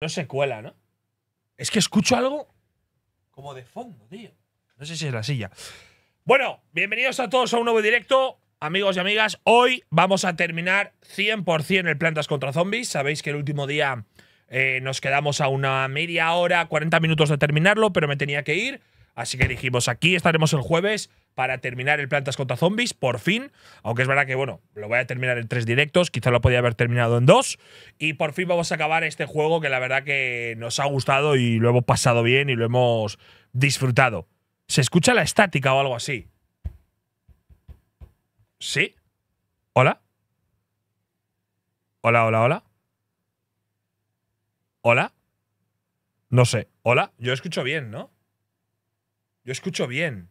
No se cuela, ¿no? Es que escucho algo como de fondo, tío. No sé si es la silla. Bueno, bienvenidos a todos a un nuevo directo. Amigos y amigas, hoy vamos a terminar 100% el Plantas contra Zombies. Sabéis que el último día eh, nos quedamos a una media hora, 40 minutos de terminarlo, pero me tenía que ir. Así que dijimos, aquí estaremos el jueves para terminar el Plantas contra Zombies, por fin. Aunque es verdad que, bueno, lo voy a terminar en tres directos, quizá lo podía haber terminado en dos. Y por fin vamos a acabar este juego que la verdad que nos ha gustado y lo hemos pasado bien y lo hemos disfrutado. ¿Se escucha la estática o algo así? ¿Sí? ¿Hola? ¿Hola, hola, hola? ¿Hola? No sé. ¿Hola? Yo escucho bien, ¿no? Yo escucho bien.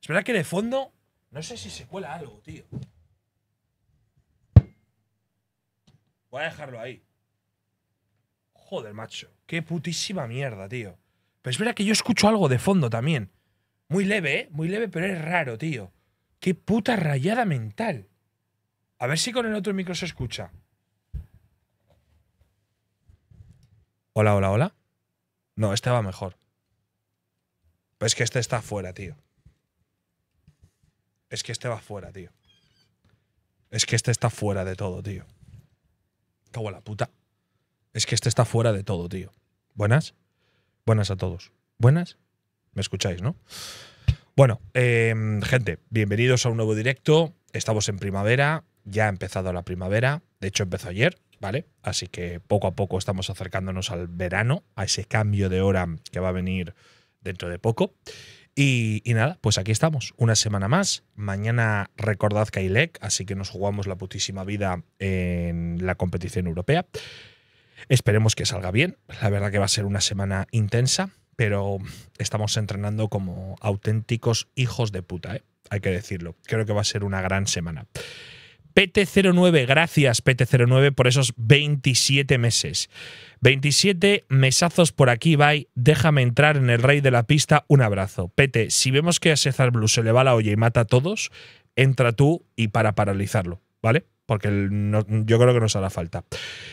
Es verdad que de fondo. No sé si se cuela algo, tío. Voy a dejarlo ahí. Joder, macho. Qué putísima mierda, tío. Pero es verdad que yo escucho algo de fondo también. Muy leve, ¿eh? Muy leve, pero es raro, tío. Qué puta rayada mental. A ver si con el otro micro se escucha. Hola, hola, hola. No, este va mejor. Pues es que este está fuera, tío. Es que este va fuera, tío. Es que este está fuera de todo, tío. Cago en la puta. Es que este está fuera de todo, tío. ¿Buenas? Buenas a todos. ¿Buenas? ¿Me escucháis, no? Bueno, eh, gente, bienvenidos a un nuevo directo. Estamos en primavera. Ya ha empezado la primavera. De hecho, empezó ayer, ¿vale? Así que poco a poco estamos acercándonos al verano, a ese cambio de hora que va a venir dentro de poco. Y, nada, pues aquí estamos, una semana más. Mañana recordad que hay LEC, así que nos jugamos la putísima vida en la competición europea. Esperemos que salga bien. La verdad que va a ser una semana intensa, pero estamos entrenando como auténticos hijos de puta, ¿eh? hay que decirlo. Creo que va a ser una gran semana. PT09, gracias PT09 por esos 27 meses. 27 mesazos por aquí, bye. Déjame entrar en el rey de la pista. Un abrazo. Pete, si vemos que a César Blue se le va la olla y mata a todos, entra tú y para paralizarlo, ¿vale? Porque yo creo que nos hará falta.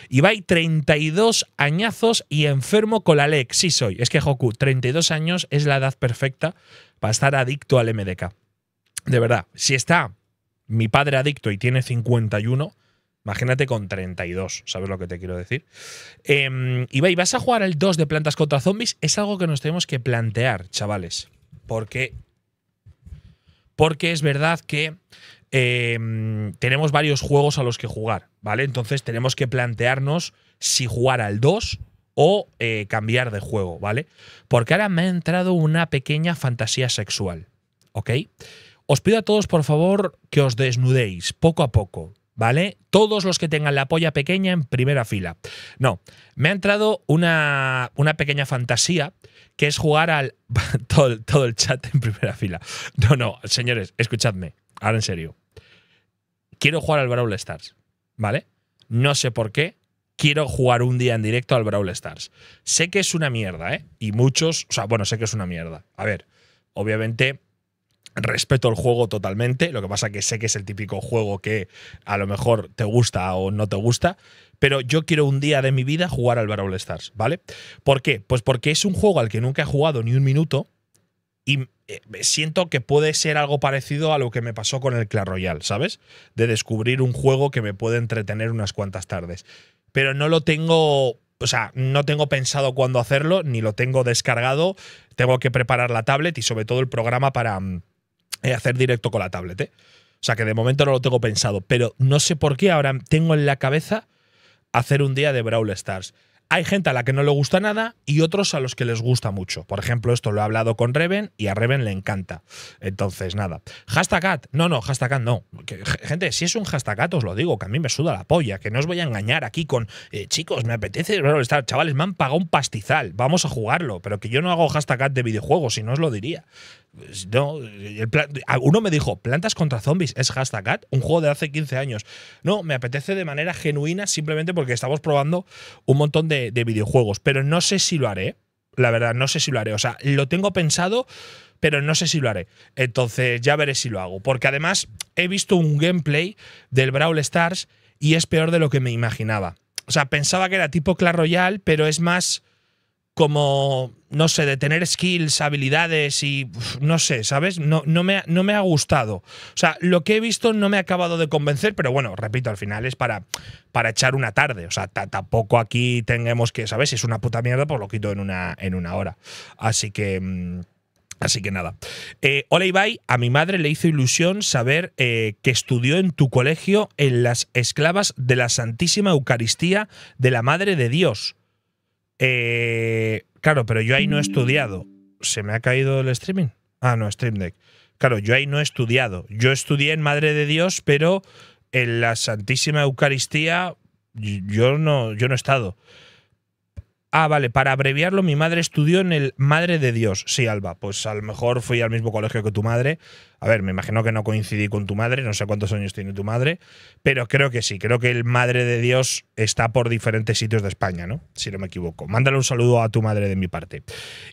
Ibai, 32 añazos y enfermo con la LEC. Sí soy. Es que Joku, 32 años es la edad perfecta para estar adicto al MDK. De verdad, si está mi padre adicto y tiene 51, Imagínate con 32, ¿sabes lo que te quiero decir? Eh, Ibai, ¿vas a jugar el 2 de plantas contra zombies? Es algo que nos tenemos que plantear, chavales. Porque. Porque es verdad que eh, tenemos varios juegos a los que jugar, ¿vale? Entonces tenemos que plantearnos si jugar al 2 o eh, cambiar de juego, ¿vale? Porque ahora me ha entrado una pequeña fantasía sexual, ¿ok? Os pido a todos, por favor, que os desnudéis poco a poco. ¿vale? Todos los que tengan la polla pequeña en primera fila. No, me ha entrado una, una pequeña fantasía que es jugar al. todo, todo, el chat en primera fila. No, no, señores, escuchadme, ahora en serio. Quiero jugar al Brawl Stars, ¿vale? No sé por qué. Quiero jugar un día en directo al Brawl Stars. Sé que es una mierda, ¿eh? Y muchos. O sea, bueno, sé que es una mierda. A ver, obviamente Respeto el juego totalmente, lo que pasa que sé que es el típico juego que a lo mejor te gusta o no te gusta, pero yo quiero un día de mi vida jugar al Brawl Stars, ¿vale? ¿Por qué? Pues porque es un juego al que nunca he jugado ni un minuto y eh, siento que puede ser algo parecido a lo que me pasó con el Clash Royale, ¿sabes? De descubrir un juego que me puede entretener unas cuantas tardes. Pero no lo tengo o sea, no tengo pensado cuándo hacerlo, ni lo tengo descargado. Tengo que preparar la tablet y sobre todo el programa para, mm, hacer directo con la tablet. ¿eh? O sea que de momento no lo tengo pensado, pero no sé por qué ahora tengo en la cabeza hacer un día de Brawl Stars. Hay gente a la que no le gusta nada y otros a los que les gusta mucho. Por ejemplo, esto lo he hablado con Reven y a Reven le encanta. Entonces, nada. Hashtag. No, no, hashtag no. Gente, si es un hashtag os lo digo, que a mí me suda la polla, que no os voy a engañar aquí con eh, chicos, me apetece estar. Chavales, me han pagado un pastizal, vamos a jugarlo. Pero que yo no hago hashtag de videojuegos, si no os lo diría. Pues no, plan, uno me dijo, plantas contra zombies, es hashtag at, un juego de hace 15 años. No, me apetece de manera genuina simplemente porque estamos probando un montón de, de videojuegos, pero no sé si lo haré. La verdad, no sé si lo haré. O sea, lo tengo pensado, pero no sé si lo haré. Entonces ya veré si lo hago. Porque además he visto un gameplay del Brawl Stars y es peor de lo que me imaginaba. o sea, pensaba que era tipo Clash Royale, pero es más como, no sé, de tener skills, habilidades y no sé, ¿sabes? No, no, me, no me ha gustado. O sea, lo que he visto no me ha acabado de convencer, pero bueno, repito, al final es para, para echar una tarde. O sea, tampoco aquí tengamos que, ¿sabes? Si es una puta mierda, pues lo quito en una, en una hora. Así que. Mm, así que nada. Eh, hola Ibai, a mi madre le hizo ilusión saber eh, que estudió en tu colegio en las esclavas de la Santísima Eucaristía de la Madre de Dios. Eh, claro, pero yo ahí no he estudiado. ¿Se me ha caído el streaming? Ah, no, Stream Deck. Claro, yo ahí no he estudiado. Yo estudié en Madre de Dios, pero en la Santísima Eucaristía yo no, yo no he estado. Ah, vale, para abreviarlo, mi madre estudió en el Madre de Dios. Sí, Alba, pues a lo mejor fui al mismo colegio que tu madre. A ver, me imagino que no coincidí con tu madre, no sé cuántos años tiene tu madre, pero creo que sí, creo que el Madre de Dios está por diferentes sitios de España, ¿no? Si no me equivoco. Mándale un saludo a tu madre de mi parte.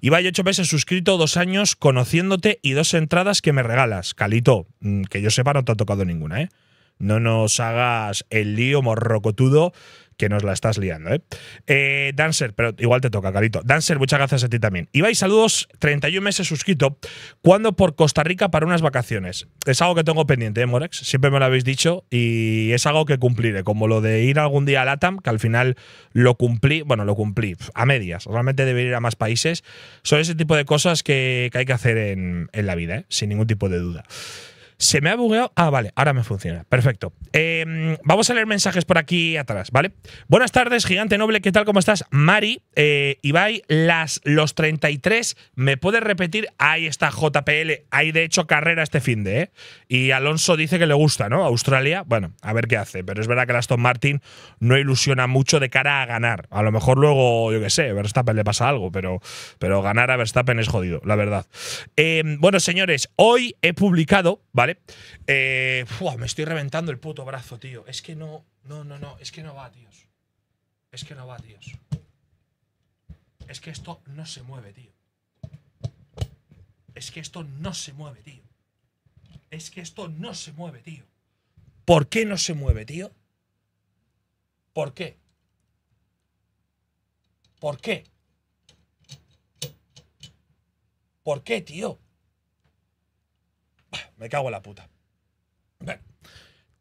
Ibai, ocho meses suscrito, dos años conociéndote y dos entradas que me regalas. Calito, mm, que yo sepa no te ha tocado ninguna, ¿eh? No nos hagas el lío morrocotudo que nos la estás liando, ¿eh? ¿eh? Dancer, pero igual te toca, Carito. Dancer, muchas gracias a ti también. Ibai, saludos, 31 meses suscrito. ¿Cuándo por Costa Rica para unas vacaciones? Es algo que tengo pendiente, ¿eh, Morex? Siempre me lo habéis dicho y es algo que cumpliré, como lo de ir algún día a LATAM, que al final lo cumplí, bueno, lo cumplí a medias. Realmente debería ir a más países. Son ese tipo de cosas que, hay que hacer en, en la vida, ¿eh? sin ningún tipo de duda. Se me ha bugueado. Ah, vale, ahora me funciona. Perfecto. Em, vamos a leer mensajes por aquí atrás, ¿vale? Buenas tardes, gigante noble. ¿Qué tal? ¿Cómo estás? Mari, eh, Ibai, las, los 33. ¿Me puedes repetir? Ahí está JPL. Hay de hecho carrera este fin de, ¿eh? Y Alonso dice que le gusta, ¿no? Australia. Bueno, a ver qué hace. Pero es verdad que el Aston Martin no ilusiona mucho de cara a ganar. A lo mejor luego, yo qué sé, Verstappen le pasa algo, pero, pero ganar a Verstappen es jodido, la verdad. Em, bueno, señores, hoy he publicado, ¿vale? Eh, me estoy reventando el puto brazo, tío. Es que no, no, no, no. Es que no va, tíos. Es que no va, tíos. Es que esto no se mueve, tío. Es que esto no se mueve, tío. Es que esto no se mueve, tío. ¿Por qué no se mueve, tío? ¿Por qué? ¿Por qué? ¿Por qué, tío? Me cago en la puta.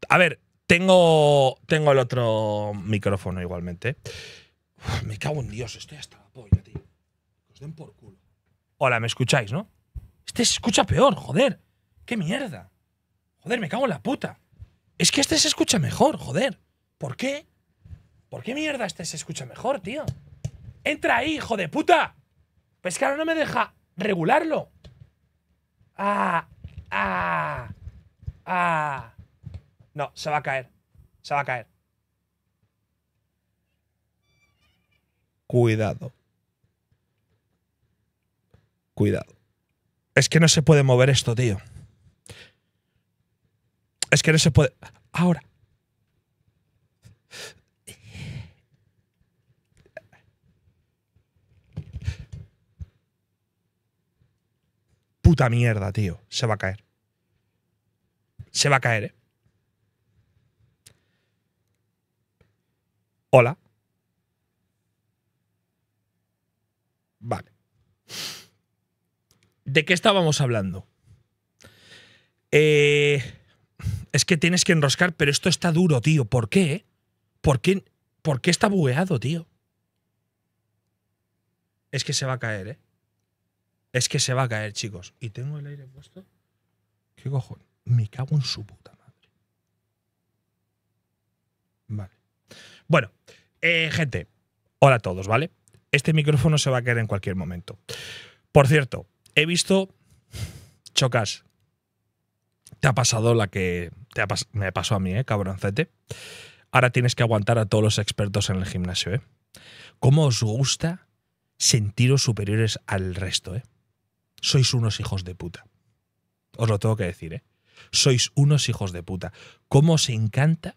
A ver, tengo, tengo el otro micrófono igualmente. me cago en Dios, estoy hasta la polla, tío. os den por culo. Hola, ¿me escucháis, no? Este se escucha peor, joder. ¡Qué mierda! Joder, me cago en la puta. Es que este se escucha mejor, joder. ¿Por qué? ¿Por qué mierda este se escucha mejor, tío? ¡Entra ahí, hijo de puta! Pues que ahora no me deja regularlo. Ah, ¡Ah! ¡Ah! No, se va a caer. Se va a caer. Cuidado. Cuidado. Es que no se puede mover esto, tío. Es que no se puede. Ahora. Puta mierda, tío. Se va a caer. Se va a caer, ¿eh? Hola. Vale. ¿De qué estábamos hablando? Eh, es que tienes que enroscar, pero esto está duro, tío. ¿Por qué? ¿Por qué, ¿Por qué está bugueado, tío? Es que se va a caer, ¿eh? Es que se va a caer, chicos. ¿Y tengo el aire puesto? ¿Qué cojones? Me cago en su puta madre. Vale. Bueno, eh, gente. Hola a todos, ¿vale? Este micrófono se va a caer en cualquier momento. Por cierto, he visto. Chocas. Te ha pasado la que te me pasó a mí, ¿eh, cabroncete? Ahora tienes que aguantar a todos los expertos en el gimnasio, ¿eh? ¿Cómo os gusta sentiros superiores al resto, eh? Sois unos hijos de puta. Os lo tengo que decir, ¿eh? Sois unos hijos de puta. ¿Cómo os encanta,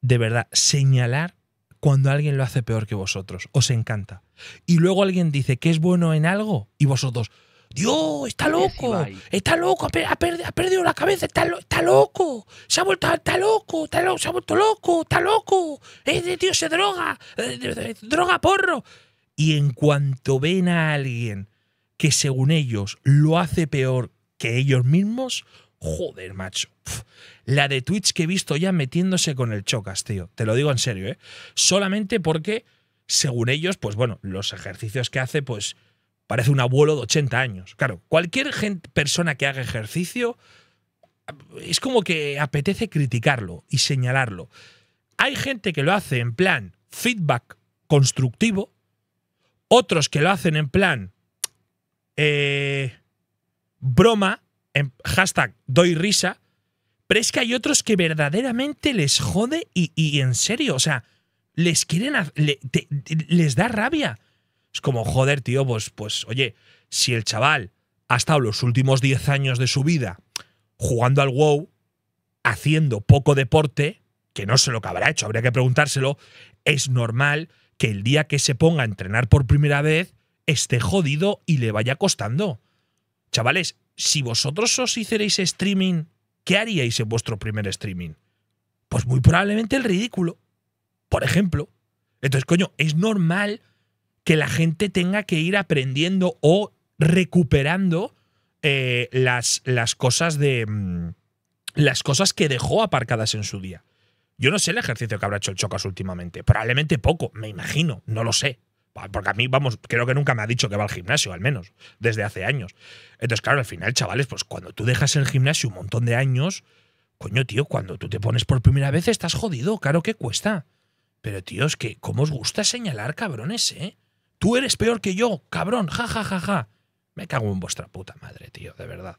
de verdad, señalar cuando alguien lo hace peor que vosotros? Os encanta. Y luego alguien dice que es bueno en algo y vosotros, Dios, está loco, está loco, ha, perdido la cabeza, está, está, loco, se ha vuelto, está loco, está loco, se ha vuelto loco, está loco, eh, tío se droga, eh, droga porro. Y en cuanto ven a alguien que según ellos lo hace peor que ellos mismos, joder, macho. la de Twitch que he visto ya metiéndose con el chocas, tío. Te lo digo en serio, ¿eh? Solamente porque, según ellos, pues bueno, los ejercicios que hace, pues Parece un abuelo de 80 años. Claro, cualquier persona que haga ejercicio es como que apetece criticarlo y señalarlo. Hay gente que lo hace en plan feedback constructivo, otros que lo hacen en plan eh, broma, en hashtag doy risa, pero es que hay otros que verdaderamente les jode y, en serio, o sea, les quieren, les da rabia. Es como, joder, tío, pues, pues, oye, si el chaval ha estado los últimos 10 años de su vida jugando al WoW, haciendo poco deporte, que no sé lo que habrá hecho, habría que preguntárselo, es normal que el día que se ponga a entrenar por primera vez esté jodido y le vaya costando. Chavales, si vosotros os hicierais streaming, ¿qué haríais en vuestro primer streaming? Pues muy probablemente el ridículo. Por ejemplo. Entonces, coño, es normal que la gente tenga que ir aprendiendo o recuperando eh, las, las cosas de. Mm, las cosas que dejó aparcadas en su día. Yo no sé el ejercicio que habrá hecho el Chocas últimamente. Probablemente poco, me imagino, no lo sé. Porque a mí, vamos, creo que nunca me ha dicho que va al gimnasio, al menos, desde hace años. Entonces, claro, al final, chavales, pues cuando tú dejas el gimnasio un montón de años, coño, tío, cuando tú te pones por primera vez estás jodido, claro que cuesta. Pero, tío, es que, ¿cómo os gusta señalar cabrones, eh? Tú eres peor que yo, cabrón, ja, ja, ja, ja. Me cago en vuestra puta madre, tío, de verdad.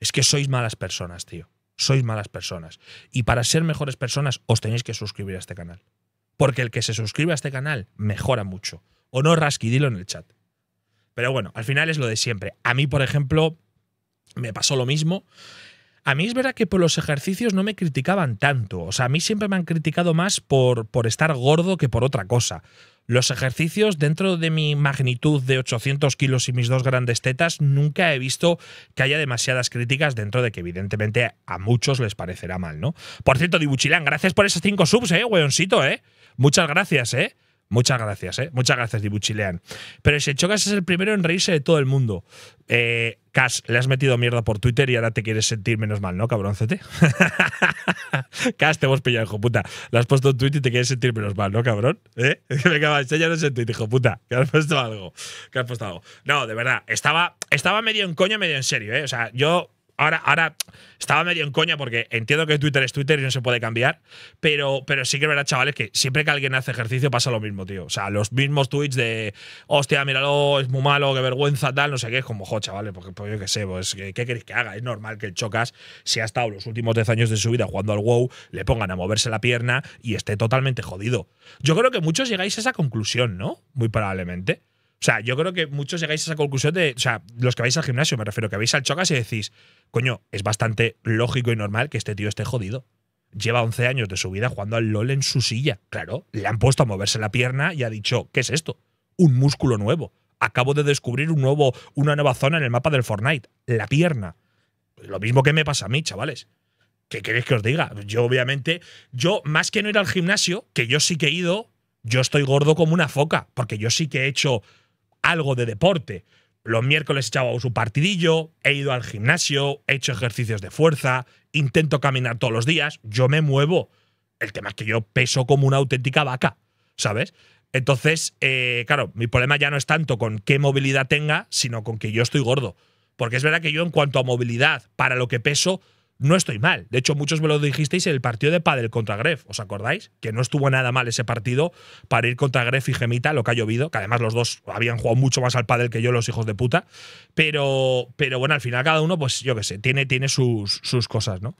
Es que sois malas personas, tío. Sois malas personas. Y para ser mejores personas os tenéis que suscribir a este canal. Porque el que se suscribe a este canal mejora mucho. O no, Rasky, dilo en el chat. Pero bueno, al final es lo de siempre. A mí, por ejemplo, me pasó lo mismo. A mí es verdad que por los ejercicios no me criticaban tanto. O sea, a mí siempre me han criticado más por, por estar gordo que por otra cosa. Los ejercicios, dentro de mi magnitud de 800 kilos y mis dos grandes tetas, nunca he visto que haya demasiadas críticas dentro de que evidentemente a muchos les parecerá mal, ¿no? Por cierto, Dibuchilán, gracias por esos cinco subs, eh, weoncito, eh. Muchas gracias, eh. Muchas gracias, ¿eh? Muchas gracias, Dibuchilean. Pero ese Chocas es el primero en reírse de todo el mundo. Eh, Cas, le has metido mierda por Twitter y ahora te quieres sentir menos mal, ¿no, cabroncete? Cas, te hemos pillado, hijo puta. Le has puesto un tweet y te quieres sentir menos mal, ¿no, cabrón? ¿Eh? Venga, va, enséñanos el tweet, hijo puta. Que has puesto algo. Que has puesto algo. No, de verdad, estaba, estaba medio en coña, medio en serio, ¿eh? O sea, yo ahora, ahora estaba medio en coña porque entiendo que Twitter es Twitter y no se puede cambiar, pero, pero sí que es verdad, chavales, que siempre que alguien hace ejercicio pasa lo mismo, tío. O sea, los mismos tweets de, hostia, míralo, es muy malo, qué vergüenza, tal, no sé qué, es como, jo, chavales, porque pues, yo qué sé, pues, ¿qué, queréis que haga? Es normal que el Chocas, si ha estado los últimos 10 años de su vida jugando al WoW, le pongan a moverse la pierna y esté totalmente jodido. Yo creo que muchos llegáis a esa conclusión, ¿no? Muy probablemente. O sea, yo creo que muchos llegáis a esa conclusión de, o sea, los que vais al gimnasio, me refiero, que vais al Chocas y decís, coño, es bastante lógico y normal que este tío esté jodido. Lleva 11 años de su vida jugando al LOL en su silla. Claro, le han puesto a moverse la pierna y ha dicho, ¿qué es esto? Un músculo nuevo. Acabo de descubrir un nuevo, una nueva zona en el mapa del Fortnite, la pierna. Lo mismo que me pasa a mí, chavales. ¿Qué queréis que os diga? Yo, obviamente, yo, más que no ir al gimnasio, que yo sí que he ido, yo estoy gordo como una foca, porque yo sí que he hecho algo de deporte. Los miércoles he echado su partidillo, he ido al gimnasio, he hecho ejercicios de fuerza, intento caminar todos los días, yo me muevo. El tema es que yo peso como una auténtica vaca, ¿sabes? Entonces, eh, claro, mi problema ya no es tanto con qué movilidad tenga, sino con que yo estoy gordo. Porque es verdad que yo en cuanto a movilidad, para lo que peso, no estoy mal. De hecho, muchos me lo dijisteis en el partido de Padel contra Gref, ¿os acordáis? Que no estuvo nada mal ese partido para ir contra Gref y Gemita, lo que ha llovido, que además los dos habían jugado mucho más al Padel que yo, los hijos de puta. Pero, pero bueno, al final cada uno, pues yo qué sé, tiene, tiene sus, sus cosas, ¿no?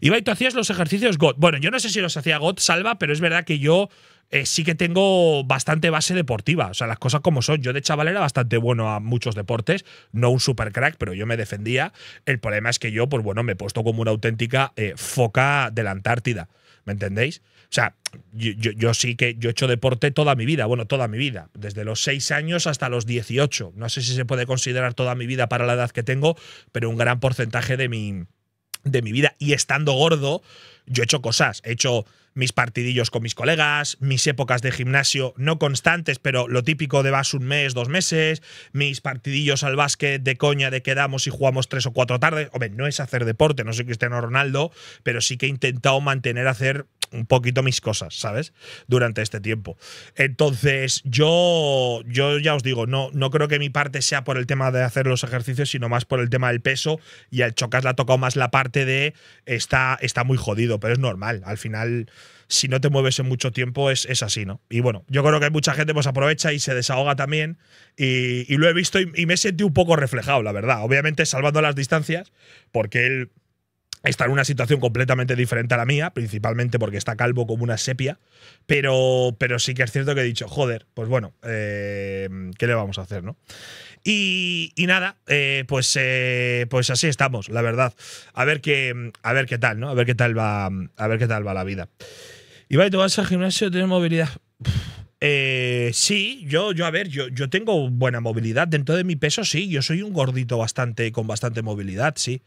Ibai, tú hacías los ejercicios GOT. Bueno, yo no sé si los hacía GOT, Salva, pero es verdad que yo eh, sí que tengo bastante base deportiva. O sea, las cosas como son. Yo de chaval era bastante bueno a muchos deportes, no un super crack, pero yo me defendía. El problema es que yo, pues bueno, me he puesto como una auténtica eh, foca de la Antártida. ¿Me entendéis? O sea, yo, sí que yo he hecho deporte toda mi vida, bueno, toda mi vida, desde los 6 años hasta los 18. No sé si se puede considerar toda mi vida para la edad que tengo, pero un gran porcentaje de mi, de mi vida. Y estando gordo, yo he hecho cosas. He hecho mis partidillos con mis colegas, mis épocas de gimnasio, no constantes, pero lo típico de vas un mes, dos meses, mis partidillos al básquet de coña de quedamos y jugamos tres o cuatro tardes. Hombre, no es hacer deporte, no soy Cristiano Ronaldo, pero sí que he intentado mantener hacer un poquito mis cosas, ¿sabes? Durante este tiempo. Entonces, yo, yo ya os digo, no, no creo que mi parte sea por el tema de hacer los ejercicios, sino más por el tema del peso. Y al Chocas le ha tocado más la parte de está, está muy jodido, pero es normal. Al final si no te mueves en mucho tiempo es, es, así, ¿no? Y bueno, yo creo que mucha gente pues aprovecha y se desahoga también y, lo he visto y, y, me he sentido un poco reflejado, la verdad. Obviamente salvando las distancias, porque él está en una situación completamente diferente a la mía, principalmente porque está calvo como una sepia, pero, pero sí que es cierto que he dicho, joder, pues bueno, eh, ¿qué le vamos a hacer, no? Y, nada, eh, pues, eh, pues así estamos, la verdad. A ver qué, a ver qué tal, ¿no? A ver qué tal va, a ver qué tal va la vida. Vaya, tú vas al gimnasio, tienes movilidad. Eh, sí, yo, yo, a ver, yo, yo tengo buena movilidad. Dentro de mi peso, sí, yo soy un gordito bastante, con bastante movilidad, sí.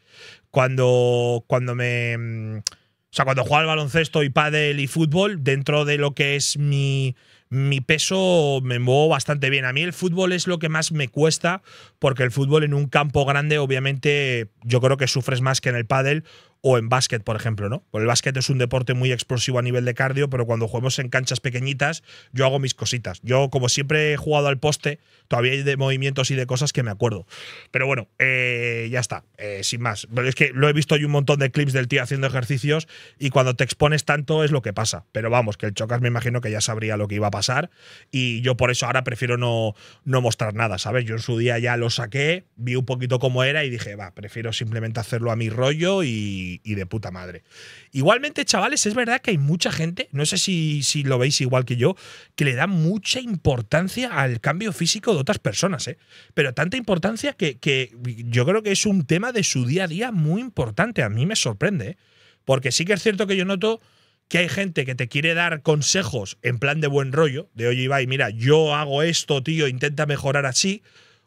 Cuando, cuando me. Mm, o sea, cuando juego al baloncesto y pádel y fútbol, dentro de lo que es mi, mi peso me muevo bastante bien. A mí el fútbol es lo que más me cuesta, porque el fútbol en un campo grande, obviamente, yo creo que sufres más que en el pádel o en básquet, por ejemplo, ¿no? Porque el básquet es un deporte muy explosivo a nivel de cardio, pero cuando jugamos en canchas pequeñitas, yo hago mis cositas. Yo, como siempre he jugado al poste, todavía hay de movimientos y de cosas que me acuerdo. Pero bueno, eh, ya está, eh, sin más. Pero es que lo he visto yo un montón de clips del tío haciendo ejercicios y cuando te expones tanto es lo que pasa. Pero vamos, que el Chocas me imagino que ya sabría lo que iba a pasar y yo por eso ahora prefiero no, no mostrar nada, ¿sabes? Yo en su día ya lo saqué, vi un poquito cómo era y dije, va, prefiero simplemente hacerlo a mi rollo y y, de puta madre. Igualmente, chavales, es verdad que hay mucha gente, no sé si, si, lo veis igual que yo, que le da mucha importancia al cambio físico de otras personas, ¿eh? Pero tanta importancia que, que yo creo que es un tema de su día a día muy importante. A mí me sorprende, ¿eh? Porque sí que es cierto que yo noto que hay gente que te quiere dar consejos en plan de buen rollo, de oye Ibai, mira, yo hago esto, tío, intenta mejorar así.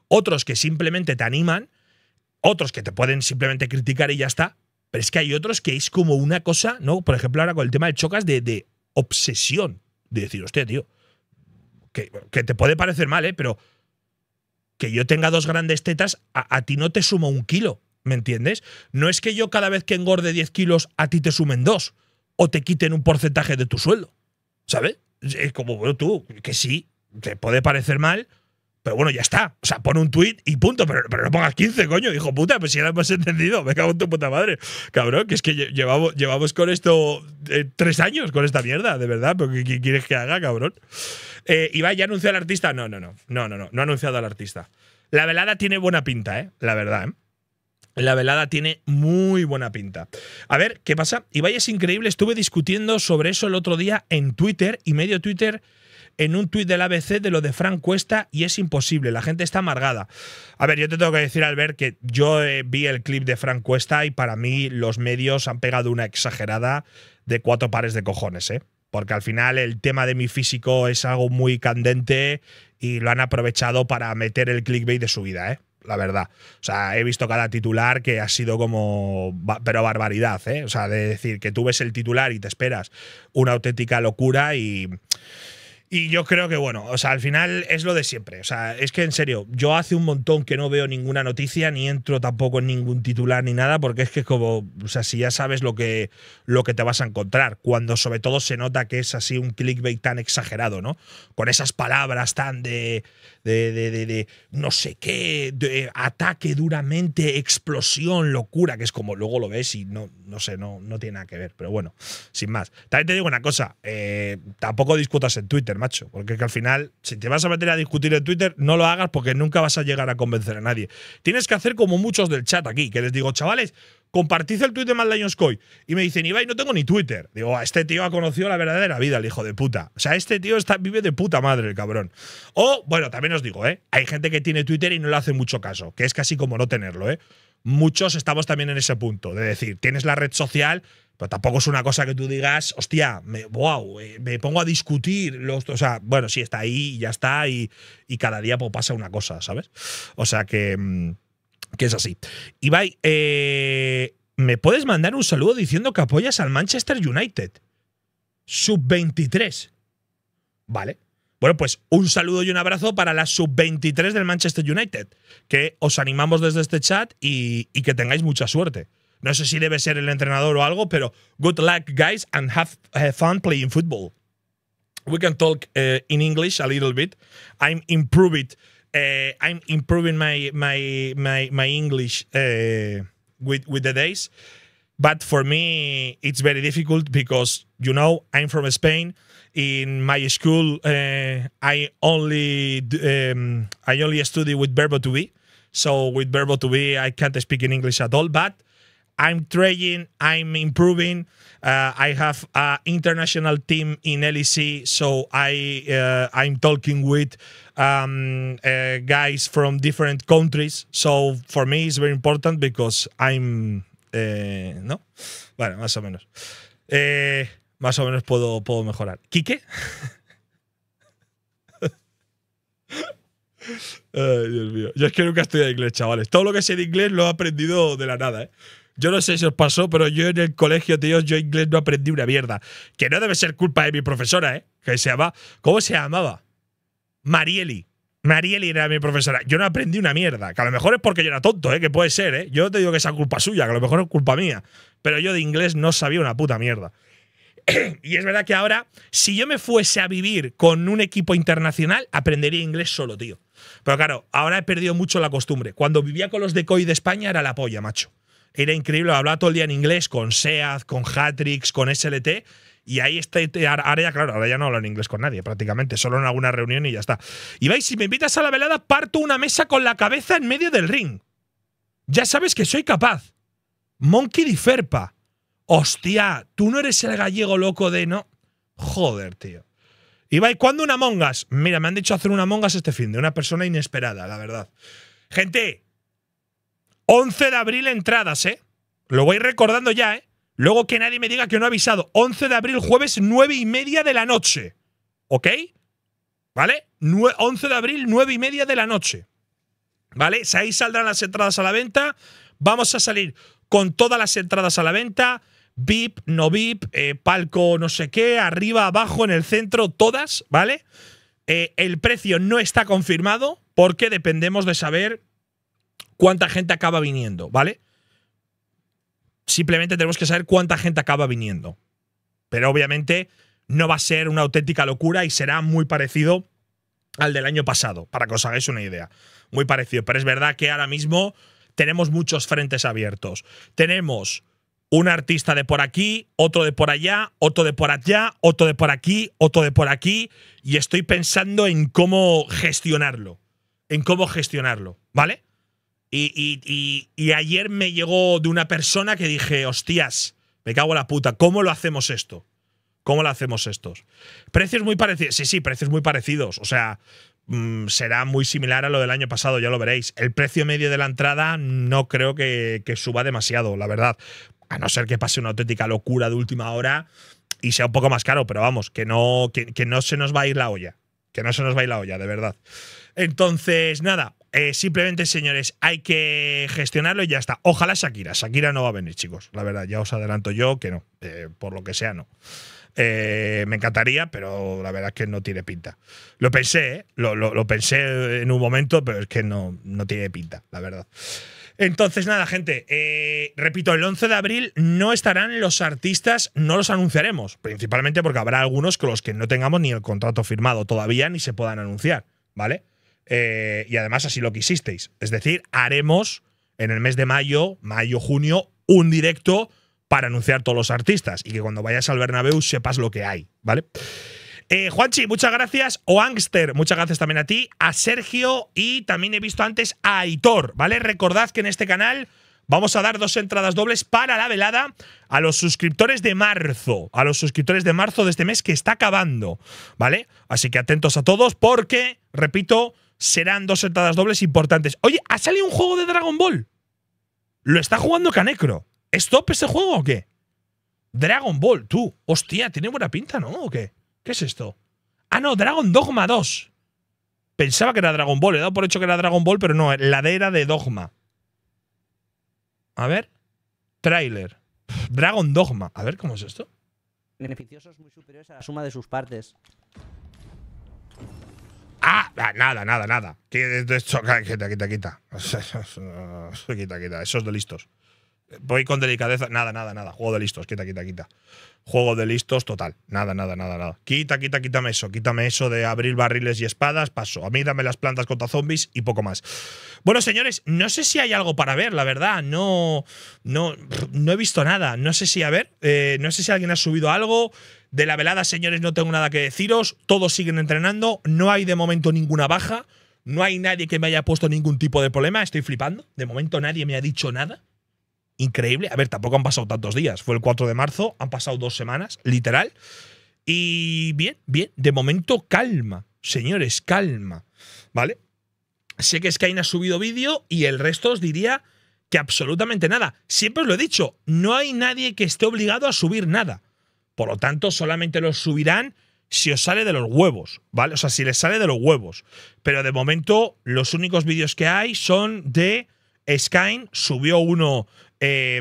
Otros que simplemente te animan, otros que te pueden simplemente criticar y ya está. Pero es que hay otros que es como una cosa, ¿no? Por ejemplo, ahora con el tema del chocas, de, obsesión. De decir, hostia, tío, que, te puede parecer mal, ¿eh? Pero que yo tenga dos grandes tetas, a, ti no te suma un kilo, ¿me entiendes? No es que yo cada vez que engorde 10 kilos, a ti te sumen dos o te quiten un porcentaje de tu sueldo, ¿sabes? Es como, bueno, tú, que sí, te puede parecer mal, pero bueno, ya está. O sea, pon un tweet y punto. Pero, pero no pongas 15, coño, hijo puta. Pues si lo hemos entendido. Me cago en tu puta madre. Cabrón, que es que llevamos, llevamos con esto eh, tres años con esta mierda, de verdad. Pero ¿qué, quieres que haga, cabrón? Eh, ¿ya anunció al artista? No, no, no. No, no, no. No ha anunciado al artista. La velada tiene buena pinta, ¿eh? La verdad, ¿eh? La velada tiene muy buena pinta. A ver, ¿qué pasa? Ibai es increíble. Estuve discutiendo sobre eso el otro día en Twitter y medio Twitter en un tuit del ABC de lo de Frank Cuesta y es imposible, la gente está amargada. A ver, yo te tengo que decir, Albert, que yo eh, vi el clip de Frank Cuesta y para mí los medios han pegado una exagerada de cuatro pares de cojones, ¿eh? Porque al final el tema de mi físico es algo muy candente y lo han aprovechado para meter el clickbait de su vida, ¿eh? la verdad. O sea, he visto cada titular que ha sido como. Pero barbaridad, ¿eh? O sea, de decir que tú ves el titular y te esperas una auténtica locura y. Y yo creo que, bueno, o sea, al final es lo de siempre. O sea, es que en serio, yo hace un montón que no veo ninguna noticia, ni entro tampoco en ningún titular ni nada, porque es que es como, o sea, si ya sabes lo que, lo que te vas a encontrar, cuando sobre todo se nota que es así un clickbait tan exagerado, ¿no? Con esas palabras tan de, de, de, de, no sé qué, de ataque duramente, explosión, locura, que es como luego lo ves y no, no sé, no, no tiene nada que ver. Pero bueno, sin más. También te digo una cosa, eh, tampoco discutas en Twitter, macho, porque que al final, si te vas a meter a discutir en Twitter, no lo hagas porque nunca vas a llegar a convencer a nadie. Tienes que hacer como muchos del chat aquí, que les digo, chavales, compartid el tweet de Mad Lions Coy. Y me dicen, Ibai, no tengo ni Twitter. Digo, este tío ha conocido la verdadera vida, el hijo de puta. O sea, este tío está, vive de puta madre, el cabrón. O, bueno, también os digo, ¿eh? Hay gente que tiene Twitter y no le hace mucho caso, que es casi como no tenerlo, ¿eh? Muchos estamos también en ese punto, de decir, tienes la red social, Pero tampoco es una cosa que tú digas, hostia, me, wow, eh, me pongo a discutir. Los, o sea, bueno, sí, está ahí ya está. Y, y cada día pues, pasa una cosa, ¿sabes? O sea que, mm, que es así. Ibai, eh, ¿me puedes mandar un saludo diciendo que apoyas al Manchester United? Sub-23. Vale. Bueno, pues un saludo y un abrazo para la sub-23 del Manchester United, que os animamos desde este chat y, y, que tengáis mucha suerte. No sé si debe ser el entrenador o algo, pero good luck, guys, and have uh, fun playing football. We can talk uh, in English a little bit. I'm improving. Uh, I'm improving my my my my English uh, with with the days, but for me it's very difficult because you know I'm from Spain in my school I only um, I only study with verbo to be. So with verbo to be I can't speak in English at all. But I'm trying. I'm improving. Uh, I have an international team in LEC, so I uh, I'm talking with um, uh, guys from different countries. So for me, it's very important because I'm uh, no, bueno, más o menos. Eh, más o menos puedo, puedo mejorar. ¿Quique? Ay, Dios mío. Yo es que nunca estudiado inglés, chavales. Todo lo que sé de inglés lo he aprendido de la nada, ¿eh? Yo no sé si os pasó, pero yo en el colegio, tío, yo inglés no aprendí una mierda. Que no debe ser culpa de mi profesora, ¿eh? Que se llama. ¿Cómo se llamaba? Marieli. Marieli era mi profesora. Yo no aprendí una mierda. Que a lo mejor es porque yo era tonto, ¿eh? Que puede ser, ¿eh? Yo te digo que esa culpa suya, que a lo mejor es culpa mía. Pero yo de inglés no sabía una puta mierda. y es verdad que ahora, si yo me fuese a vivir con un equipo internacional, aprendería inglés solo, tío. Pero claro, ahora he perdido mucho la costumbre. Cuando vivía con los de COI de España era la polla, macho. Era increíble, hablaba todo el día en inglés con SEAD, con Hatrix, con SLT. Y ahí está, ahora claro, ahora ya no hablo en inglés con nadie, prácticamente, solo en alguna reunión y ya está. Y vais, si me invitas a la velada, parto una mesa con la cabeza en medio del ring. Ya sabes que soy capaz. Monkey di Ferpa. Hostia, tú no eres el gallego loco de no. Joder, tío. Ibai, ¿cuándo una mongas? Mira, me han dicho hacer una mongas este fin de una persona inesperada, la verdad. Gente, 11 de abril entradas, ¿eh? Lo voy recordando ya, ¿eh? Luego que nadie me diga que no ha avisado. 11 de abril, jueves, 9 y media de la noche. ¿Ok? ¿Vale? 11 de abril, 9 y media de la noche. ¿Vale? Ahí saldrán las entradas a la venta. Vamos a salir con todas las entradas a la venta. VIP, no VIP, eh, palco no sé qué, arriba, abajo, en el centro, todas, ¿vale? Eh, el precio no está confirmado porque dependemos de saber cuánta gente acaba viniendo, ¿vale? Simplemente tenemos que saber cuánta gente acaba viniendo. Pero obviamente no va a ser una auténtica locura y será muy parecido al del año pasado, para que os hagáis una idea. Muy parecido. Pero es verdad que ahora mismo tenemos muchos frentes abiertos. Tenemos un artista de por aquí, otro de por allá, otro de por allá, otro de por aquí, otro de por aquí, y estoy pensando en cómo gestionarlo, en cómo gestionarlo, ¿vale? Y, ayer me llegó de una persona que dije, hostias, me cago en la puta, ¿cómo lo hacemos esto? ¿Cómo lo hacemos estos? Precios muy parecidos, sí, sí, precios muy parecidos, o sea, mm, será muy similar a lo del año pasado, ya lo veréis. El precio medio de la entrada no creo que, que suba demasiado, la verdad a no ser que pase una auténtica locura de última hora y sea un poco más caro, pero vamos, que no, que, no se nos va a ir la olla. Que no se nos va a ir la olla, de verdad. Entonces, nada, eh, simplemente, señores, hay que gestionarlo y ya está. Ojalá Shakira. Shakira no va a venir, chicos. La verdad, ya os adelanto yo que no. Eh, por lo que sea, no. Eh, me encantaría, pero la verdad es que no tiene pinta. Lo pensé, lo, lo, pensé en un momento, pero es que no, no tiene pinta, la verdad. Entonces, nada, gente, repito, el 11 de abril no estarán los artistas, no los anunciaremos, principalmente porque habrá algunos con los que no tengamos ni el contrato firmado todavía ni se puedan anunciar, ¿vale? Eh, y además así lo quisisteis. Es decir, haremos en el mes de mayo, mayo-junio, un directo para anunciar todos los artistas y que cuando vayas al Bernabéu sepas lo que hay, ¿vale? Eh, Juanchi, muchas gracias. O Angster, muchas gracias también a ti. A Sergio y también he visto antes a Aitor, ¿vale? Recordad que en este canal vamos a dar dos entradas dobles para la velada a los suscriptores de marzo. A los suscriptores de marzo de este mes que está acabando, ¿vale? Así que atentos a todos porque, repito, serán dos entradas dobles importantes. Oye, ¿ha salido un juego de Dragon Ball? Lo está jugando Canecro. ¿Es top ese juego o qué? Dragon Ball, tú. Hostia, tiene buena pinta, ¿no? ¿O qué? ¿Qué es esto? Ah, no, Dragon Dogma 2. Pensaba que era Dragon Ball. He dado por hecho que era Dragon Ball, pero no, la D era de Dogma. A ver. Trailer. Dragon Dogma. A ver, ¿cómo es esto? beneficiosos muy superiores a la suma de sus partes. Ah, ah, nada, nada, nada. Esto- Quita, quita, quita. Quita, quita. Eso es de listos. Voy con delicadeza. Nada, nada, nada. Juego de listos. Quita, quita, quita. Juego de listos total. Nada, nada, nada, nada. Quita, quita, quítame eso. Quítame eso de abrir barriles y espadas. Paso. A mí dame las plantas contra zombies y poco más. Bueno, señores, no sé si hay algo para ver, la verdad. No, no, no he visto nada. No sé si, a ver, eh, no sé si alguien ha subido algo. De la velada, señores, no tengo nada que deciros. Todos siguen entrenando. No hay de momento ninguna baja. No hay nadie que me haya puesto ningún tipo de problema. Estoy flipando. De momento nadie me ha dicho nada. Increíble. A ver, tampoco han pasado tantos días. Fue el 4 de marzo. Han pasado dos semanas, literal. Y bien, bien. De momento, calma. Señores, calma. ¿Vale? Sé que Skyne ha subido vídeo y el resto os diría que absolutamente nada. Siempre os lo he dicho, no hay nadie que esté obligado a subir nada. Por lo tanto, solamente los subirán si os sale de los huevos, ¿vale? O sea, si les sale de los huevos. Pero de momento, los únicos vídeos que hay son de Skyne. Subió uno, eh,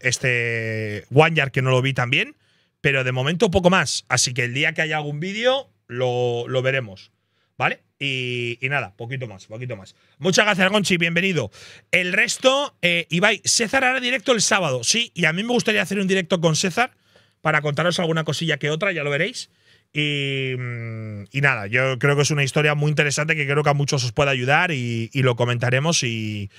este Wanyard, que no lo vi también. Pero de momento, poco más. Así que el día que haya algún vídeo, lo, lo veremos. ¿Vale? Y, nada, poquito más, poquito más. Muchas gracias, Gonchi, bienvenido. El resto, eh, Ibai, César hará directo el sábado, sí, y a mí me gustaría hacer un directo con César para contaros alguna cosilla que otra, ya lo veréis. Y, mm, y nada, yo creo que es una historia muy interesante que creo que a muchos os puede ayudar y, y lo comentaremos y,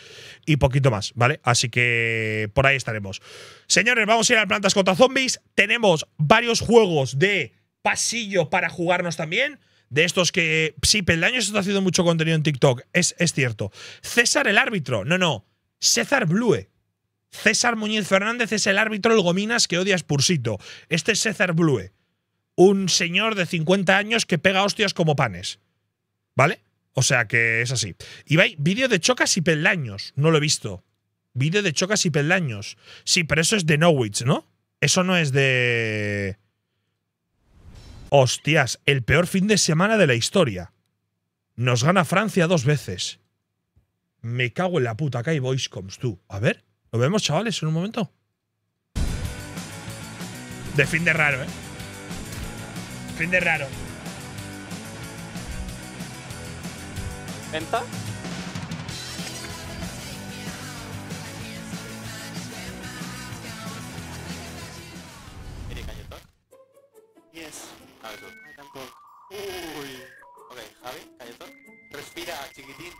y poquito más, ¿vale? Así que por ahí estaremos. Señores, vamos a ir a Plantas contra Zombies. Tenemos varios juegos de pasillo para jugarnos también. De estos que. Sí, Peldaños está haciendo mucho contenido en TikTok. Es, es cierto. César el árbitro. No, no. César Blue. César Muñiz Fernández es el árbitro, el Gominas que odia a Spursito. Este es César Blue. Un señor de 50 años que pega hostias como panes. ¿Vale? O sea que es así. Ibai, vídeo de chocas y peldaños. No lo he visto. Vídeo de chocas y peldaños. Sí, pero eso es de Norwich, ¿no? Eso no es de. Hostias, el peor fin de semana de la historia. Nos gana Francia dos veces. Me cago en la puta, acá hay voicecoms, tú. A ver, ¿lo vemos, chavales, en un momento? De fin de raro, ¿eh? Fin de raro. ¿Venta? Yes. Uy. Ok, Javi, talk? Respira, chiquitín.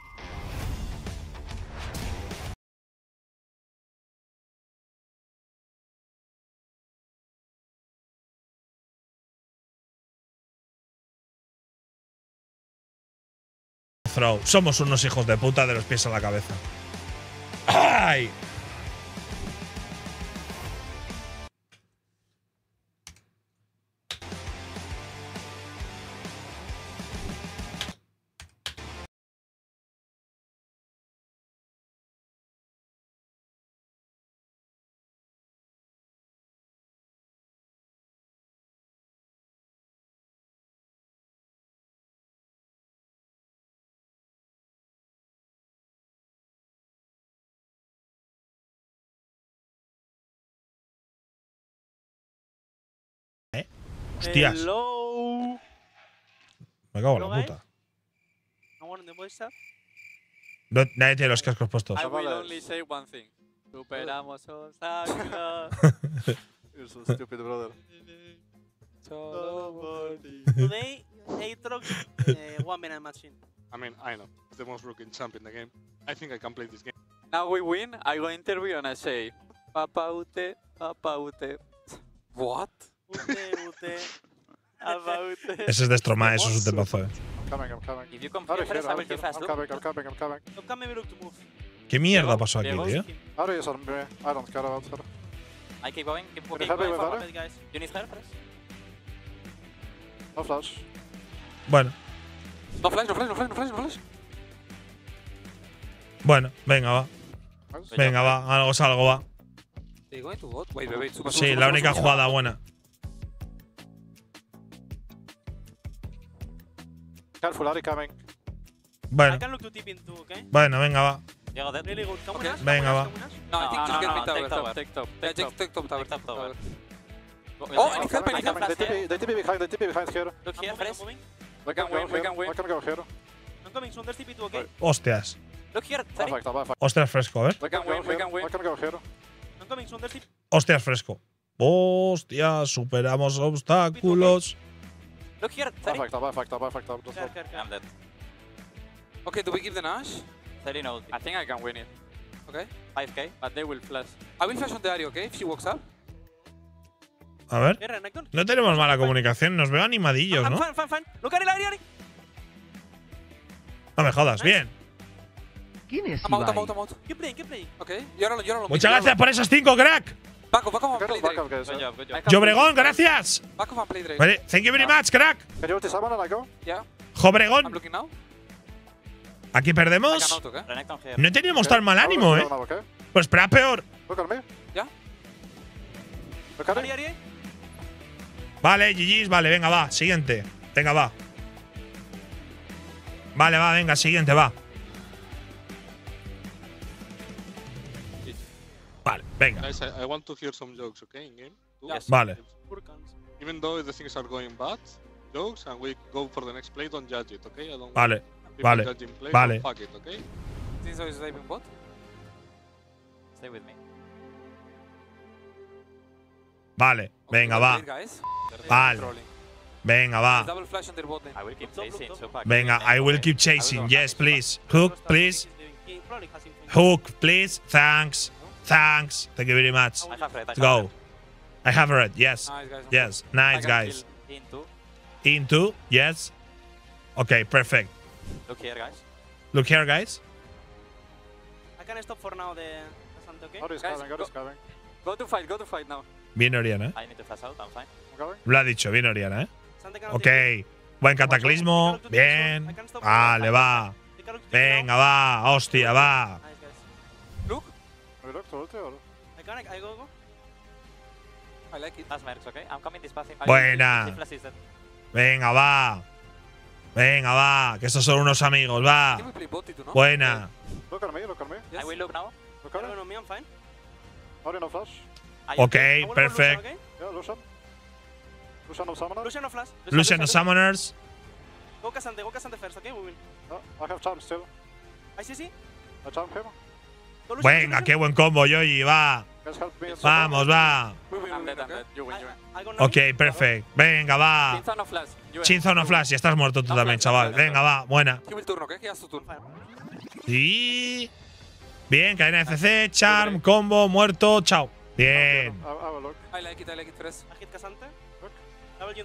Somos unos hijos de puta de los pies a la cabeza. ¡Ay! Hostias. Hello. Me cago en la puta. No one in the voice chat? No- nadie tiene los cascos puestos. I will only say one thing. Superamos Osaka. You're so stupid, brother. Solo por ti. Today, Aatrox, uh, one minute machine. I mean, I know. It's the most broken champ in the game. I think I can play this game. Now we win, I go interview and I say, Papa Ute, Papa Ute. What? Ute, ute. Apa, ute. Ese es de Stroma, eso es un temazo, eh. I'm coming, I'm coming. If you come Out here of here, first, I out will of be here. fast. I'm look. coming, I'm coming, I'm coming. Don't come maybe look to move. ¿Qué mierda pasó aquí, tío? I don't care about her. I keep going, keep, going guys. You need her first? No flash. Bueno, No flash, no flash, no flash, no flash, no flash. bueno, venga, va. Nice. Venga, va. Algo es algo, va. Super, Sí, la única jugada buena. Careful, Ari coming. I Bueno, can look to tip into, okay? bueno, venga, va. Dead. Really good. Come Okay. Venga, come on, va. No, I No, think no, no, no, take tower. tower, take top, Yeah, take take, top. take top tower. Take top tower. Oh, and help, and help. They TP, behind, they TP behind here. Look here, Fresh. We can win, we can win. I can go here. I'm coming soon. There's TP too, okay? Hostias. Look here, 30. Perfect, perfect. Hostias fresco, a ver. We can I win, we can win. I can go here. I'm coming soon. There's TP. Hostias fresco. Hostias, superamos obstáculos. Look here, 30. Perfect, perfect, perfect. Just Care, not- care, care. I'm dead. Okay, do we give the Nash? 30 no. I think I can win it. Okay. 5k. But they will flash. I will flash on the Ari, okay? If she walks up. A ver. No tenemos mala comunicación, nos veo animadillos, I'm ¿no? fine, fine, fine. Look at it, Ari, Ari. No me jodas, bien. ¿Quién es I'm out, I'm Ibai? out, I'm out. Keep playing, keep playing. Okay. Alone, you're alone. Muchas gracias por esos cinco, crack. Back off, back off and Back play up, back Drake. up, guys. Good yeah. job, good job. I can Jobregón, gracias. Back off and play Drake. Vale, thank you very much, crack. Can you ulti someone and I go? Yeah. I'm Jobregón, looking now. aquí perdemos. No teníamos Okay. tan mal ánimo, ¿eh? okay? Pues espera, peor. Yeah. Vale, GG's, vale, venga, va. Siguiente. Venga, va. Vale, va, venga, siguiente, va. Venga. Guys, I, I want to hear some jokes, okay, in game? Yes. Vale. Even though the things are going bad, jokes, and we go for the next play, don't judge it, okay? I don't Vale, vale, judging play, vale. fuck it, okay? Zinzo is diving bot. Stay with me. vale. Venga, va. Vale. Venga, va. Venga, I will keep chasing. Yes, please. Hook, please. Hook, please. Thanks. Thanks. Thank you very much. I have red. I have Go. red. I have red. Yes. Nice, guys. Yes. Nice, guys. Into. Into. Yes. Okay, perfect. Look here, guys. Look here, guys. I can stop for now the okay? Coming, Ari's coming. Go to fight, go to fight now. Bien Oriana, ¿eh? I need to flash out. I'm fine. Lo ha dicho, bien Oriana, ¿eh? Ok. Buen cataclismo. Bien. Vale, va. to Venga, va. Hostia, va. To ulti or? I can, I go, go. I like it. That's Mercs, okay? I'm coming this passive. Buena. Venga, va. Venga, va. Que estos son unos amigos, va. Buena. Look at me, look at me. Yes. I will look now. Look at No, me. no, me, I'm fine. Ari no flash. I Ok, will perfect. okay? Yeah, Lucian. Lucian of summoner. Lucian no flash. Lucian Lucian, Summoners. Go Casante, go Casante first, okay? We win. Yeah, I have charm still. I see, see. I charm him. Venga, qué buen combo, Yoyi, va. Vamos, va. Ok, perfect. Venga, va. Chinzo no flash, ya estás muerto tú también, chaval. Venga, va. Buena. Y. Bien, cadena FC, charm, combo, muerto, chao. Bien.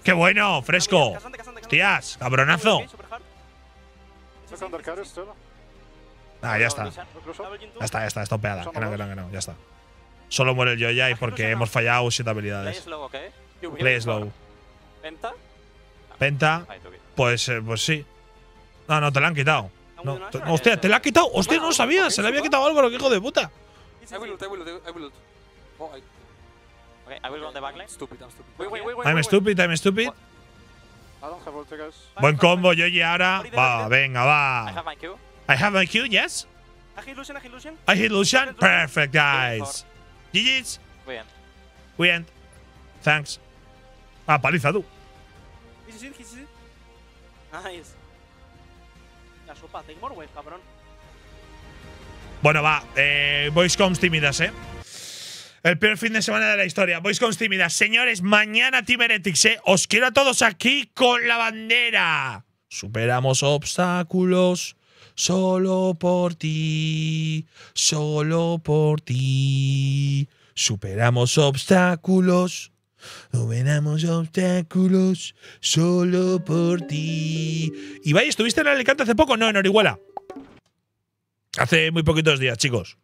Qué bueno, fresco. Hostias, cabronazo. Ah, ya está. Ya está, ya está, está opeada. Que no, que no, que no, ya está. Solo muere el Yoyai porque hemos fallado siete Play habilidades. Play slow. Penta. Penta, it. pues, eh, pues sí. No, no, te la han quitado. I'm No, te- hostia, te la ha quitado. Hostia, no lo sabía. Se le había quitado Álvaro, que hijo de puta. This I is will it. ult, I will ult, I will ult. Oh. Stupid, I'm stupid. I'm I'm Buen combo. Yoyi ahora. Va, venga, I va. I have my Q, yes. I hit Lucian, I hit Lucian. I hit Lucian. Perfect, guys. GG's. Bien. We end. Thanks. Ah, paliza tú. Nice. La sopa, take more wave, cabrón. Bueno, va. Eh, Voicecoms tímidas, ¿eh? El peor fin de semana de la historia. Voicecoms tímidas. Señores, mañana Team Heretics, ¿eh? Os quiero a todos aquí con la bandera. Superamos obstáculos solo por ti. Solo por ti. Superamos obstáculos. Superamos obstáculos solo por ti. Ibai, ¿estuviste en Alicante hace poco? No, en Orihuela. Hace muy poquitos días, chicos.